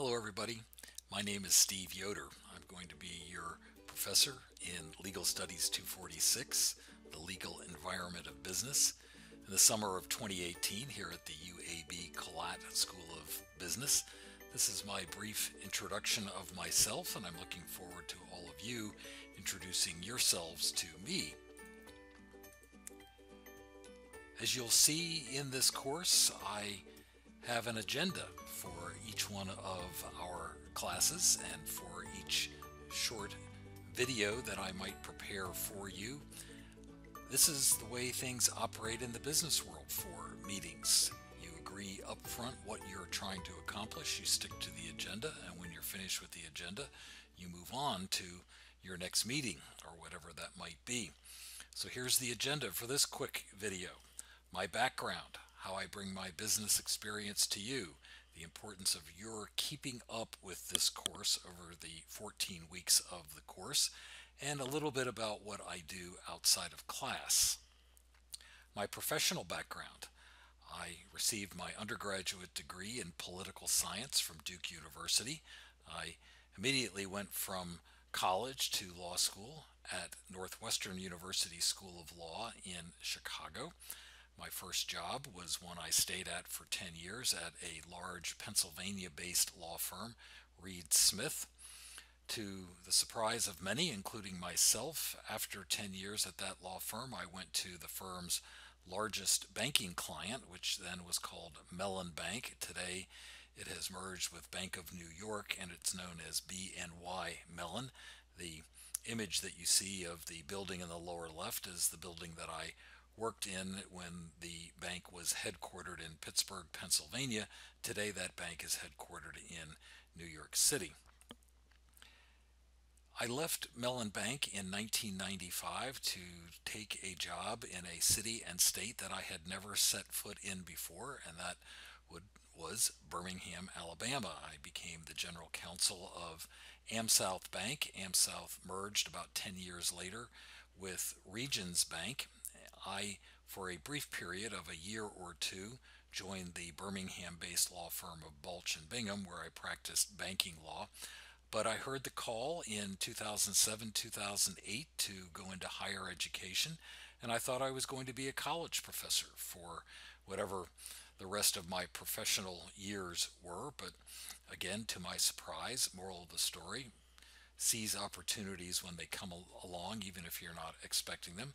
Hello, everybody. My name is Steve Yoder. I'm going to be your professor in Legal Studies 246, the legal environment of business, in the summer of 2018 here at the UAB Collat School of Business. This is my brief introduction of myself, and I'm looking forward to all of you introducing yourselves to me. As you'll see in this course, I have an agenda for each one of our classes and for each short video that I might prepare for you. This is the way things operate in the business world for meetings. You agree up front what you're trying to accomplish, you stick to the agenda, and when you're finished with the agenda, you move on to your next meeting or whatever that might be. So here's the agenda for this quick video. My background, how I bring my business experience to you, the importance of your keeping up with this course over the 14 weeks of the course, and a little bit about what I do outside of class. My professional background. I received my undergraduate degree in political science from Duke University. I immediately went from college to law school at Northwestern University School of Law in Chicago. My first job was one I stayed at for 10 years at a large Pennsylvania based law firm, Reed Smith. To the surprise of many, including myself, after 10 years at that law firm, I went to the firm's largest banking client, which then was called Mellon Bank. Today, it has merged with Bank of New York and it's known as BNY Mellon. The image that you see of the building in the lower left is the building that I worked in when the bank was headquartered in Pittsburgh, Pennsylvania. Today, that bank is headquartered in New York City. I left Mellon Bank in 1995 to take a job in a city and state that I had never set foot in before, and that would, was Birmingham, Alabama. I became the general counsel of AmSouth Bank. AmSouth merged about 10 years later with Regions Bank, I, for a brief period of a year or two, joined the Birmingham based law firm of Balch and Bingham, where I practiced banking law. But I heard the call in 2007 2008 to go into higher education, and I thought I was going to be a college professor for whatever the rest of my professional years were. But again, to my surprise, moral of the story, seize opportunities when they come along, even if you're not expecting them.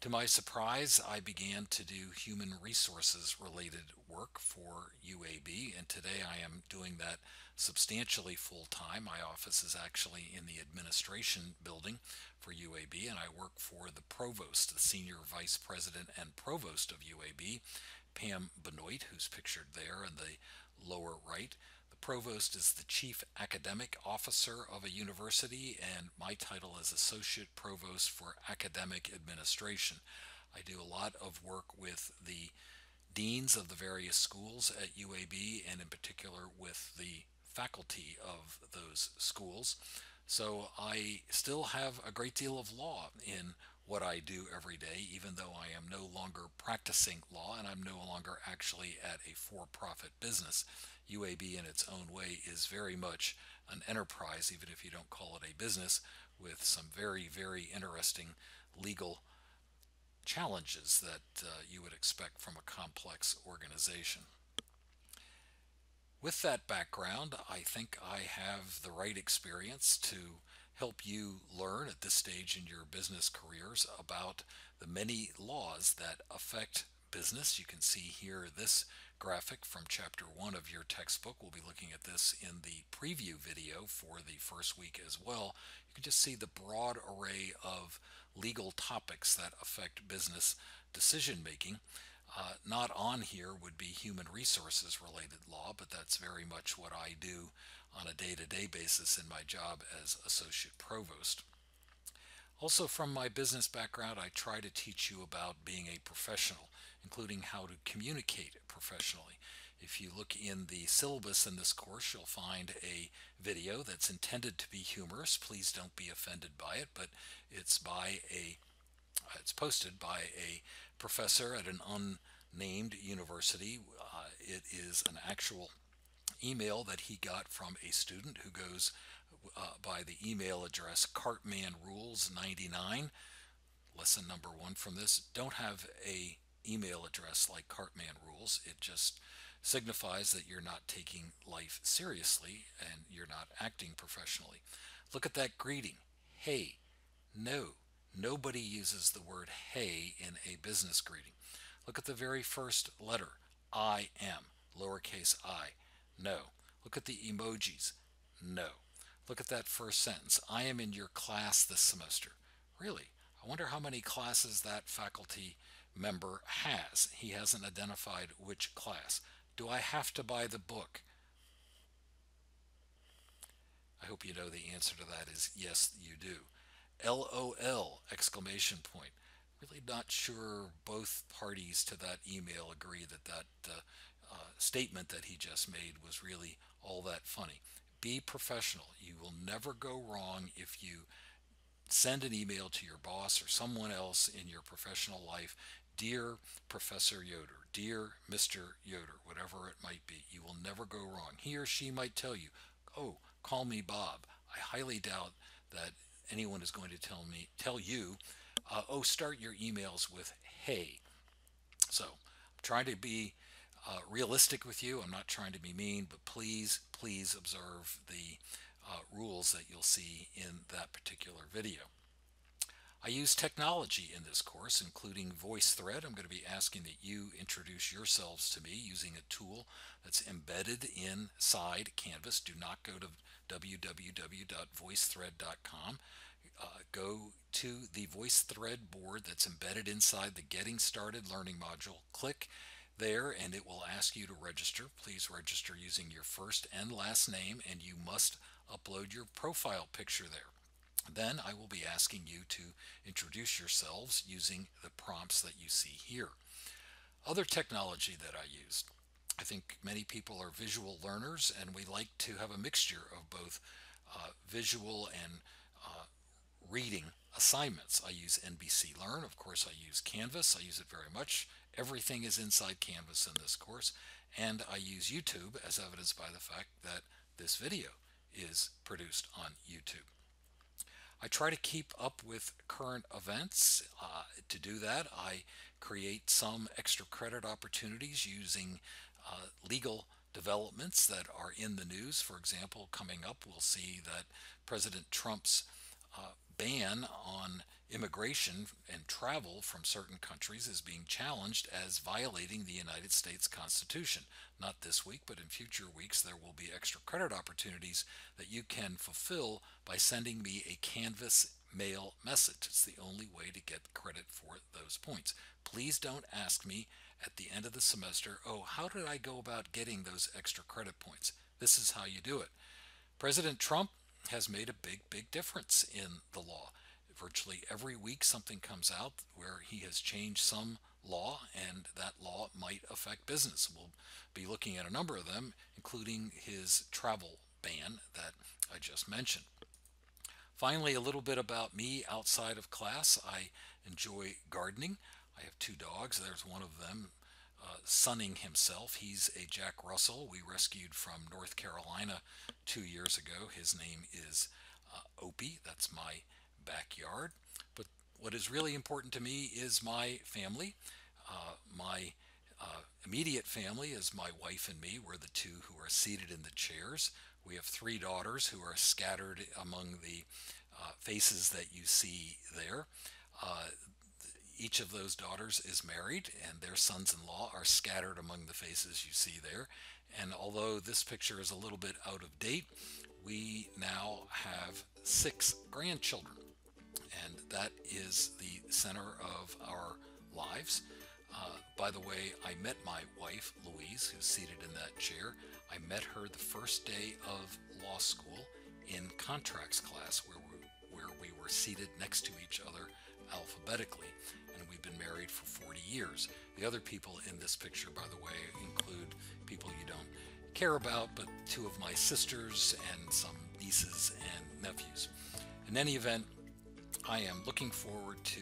To my surprise, I began to do human resources related work for UAB, and today I am doing that substantially full time. My office is actually in the administration building for UAB, and I work for the provost, the senior vice president and provost of UAB, Pam Benoit, who's pictured there in the lower right provost is the chief academic officer of a university, and my title is associate provost for academic administration. I do a lot of work with the deans of the various schools at UAB, and in particular with the faculty of those schools. So I still have a great deal of law in what I do every day, even though I am no longer practicing law and I'm no longer actually at a for profit business. UAB in its own way is very much an enterprise, even if you don't call it a business, with some very, very interesting legal challenges that uh, you would expect from a complex organization. With that background, I think I have the right experience to help you learn at this stage in your business careers about the many laws that affect business. You can see here this graphic from chapter one of your textbook. We'll be looking at this in the preview video for the first week as well. You can just see the broad array of legal topics that affect business decision making. Uh, not on here would be human resources related law, but that's very much what I do on a day to day basis in my job as associate provost. Also, from my business background, I try to teach you about being a professional, including how to communicate professionally. If you look in the syllabus in this course, you'll find a video that's intended to be humorous. Please don't be offended by it, but it's by a it's posted by a professor at an unnamed university. Uh, it is an actual email that he got from a student who goes uh, by the email address cartmanrules99 lesson number one from this don't have a email address like cartman rules it just signifies that you're not taking life seriously and you're not acting professionally. Look at that greeting. Hey no. Nobody uses the word hey in a business greeting. Look at the very first letter. I am lowercase i. No. Look at the emojis. No look at that first sentence i am in your class this semester really I wonder how many classes that faculty member has. He hasn't identified which class. Do I have to buy the book? I hope you know the answer to that is yes, you do. LOL exclamation point. Really not sure both parties to that email agree that that uh, uh, statement that he just made was really all that funny. Be professional. You will never go wrong if you send an email to your boss or someone else in your professional life Dear Professor Yoder, Dear Mr. Yoder, whatever it might be, you will never go wrong. He or she might tell you, Oh, call me Bob. I highly doubt that anyone is going to tell me, tell you, uh, oh, start your emails with hey. So I'm trying to be uh, realistic with you. I'm not trying to be mean, but please, please observe the uh, rules that you'll see in that particular video. I use technology in this course, including VoiceThread. I'm going to be asking that you introduce yourselves to me using a tool that's embedded inside Canvas. Do not go to www.voicethread.com. Uh, go to the VoiceThread board that's embedded inside the Getting Started Learning module. Click there and it will ask you to register. Please register using your first and last name and you must upload your profile picture there. Then I will be asking you to introduce yourselves using the prompts that you see here. Other technology that I used. I think many people are visual learners and we like to have a mixture of both uh, visual and uh, reading assignments. I use NBC Learn. Of course, I use Canvas. I use it very much. Everything is inside Canvas in this course. And I use YouTube as evidenced by the fact that this video is produced on YouTube. I try to keep up with current events. Uh, to do that, I create some extra credit opportunities using uh, legal developments that are in the news. For example, coming up, we'll see that President Trump's uh, ban on immigration and travel from certain countries is being challenged as violating the United States Constitution. Not this week, but in future weeks, there will be extra credit opportunities that you can fulfill by sending me a Canvas mail message. It's the only way to get credit for those points. Please don't ask me at the end of the semester, oh, how did I go about getting those extra credit points? This is how you do it. President Trump has made a big, big difference in the law. Virtually every week, something comes out where he has changed some law, and that law might affect business. We'll be looking at a number of them, including his travel ban that I just mentioned. Finally, a little bit about me outside of class. I enjoy gardening. I have two dogs. There's one of them uh, sunning himself. He's a Jack Russell we rescued from North Carolina two years ago. His name is uh, Opie. That's my backyard. But what is really important to me is my family. Uh, my uh, immediate family is my wife and me. We're the two who are seated in the chairs. We have three daughters who are scattered among the uh, faces that you see there. Uh, each of those daughters is married, and their sons in law are scattered among the faces you see there. And although this picture is a little bit out of date, we now have six grandchildren. And that is the center of our lives. Uh, by the way, I met my wife, Louise, who's seated in that chair. I met her the first day of law school in contracts class, where we, where we were seated next to each other alphabetically and we've been married for 40 years. The other people in this picture, by the way, include people you don't care about, but two of my sisters and some nieces and nephews. In any event, I am looking forward to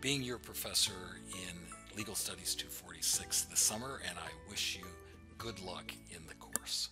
being your professor in Legal Studies 246 this summer, and I wish you good luck in the course.